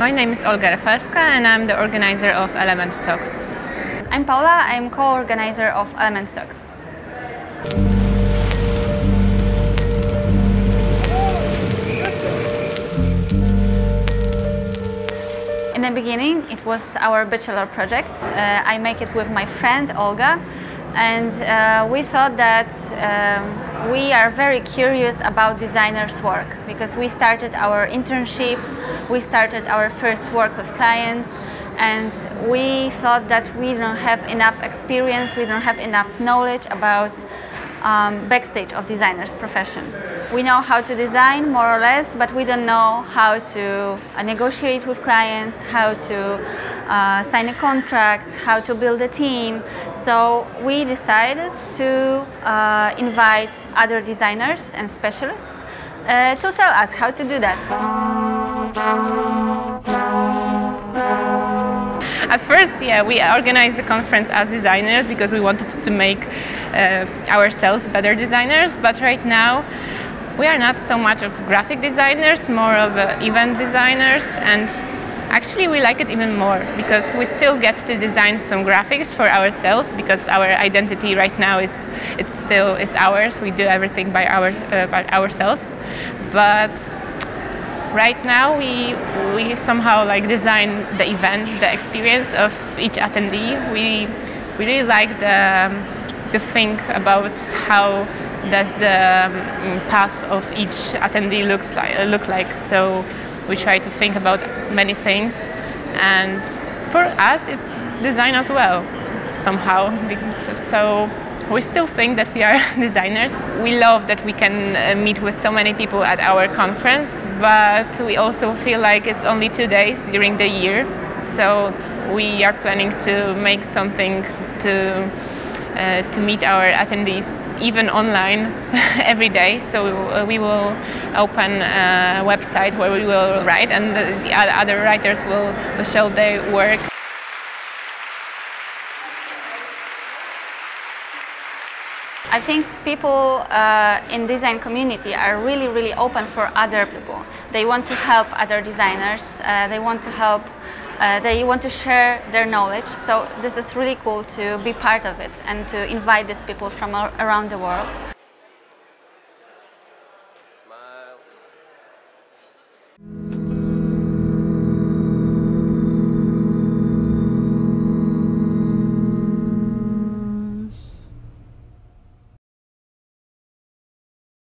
My name is Olga Rafalska and I'm the organizer of Element Talks. I'm Paula, I'm co-organizer of Element Talks. In the beginning, it was our bachelor project. Uh, I make it with my friend Olga, and uh, we thought that um, we are very curious about designers' work because we started our internships, we started our first work with clients, and we thought that we don't have enough experience, we don't have enough knowledge about um, backstage of designers profession. We know how to design more or less, but we don't know how to uh, negotiate with clients, how to uh, sign a contract, how to build a team. So we decided to uh, invite other designers and specialists uh, to tell us how to do that. At first, yeah, we organized the conference as designers because we wanted to make uh, ourselves better designers, but right now we are not so much of graphic designers, more of uh, event designers and actually we like it even more because we still get to design some graphics for ourselves because our identity right now is it's still is ours. We do everything by our uh, by ourselves. But right now we we somehow like design the event the experience of each attendee. We we really like the um, to think about how does the um, path of each attendee looks like look like. So we try to think about many things and for us it's design as well somehow so we still think that we are designers. We love that we can uh, meet with so many people at our conference, but we also feel like it's only two days during the year. So we are planning to make something to uh, to meet our attendees even online every day. So uh, we will open a website where we will write and the, the other writers will, show their work. I think people uh, in design community are really, really open for other people. They want to help other designers. Uh, they want to help. Uh, they want to share their knowledge. So this is really cool to be part of it and to invite these people from around the world.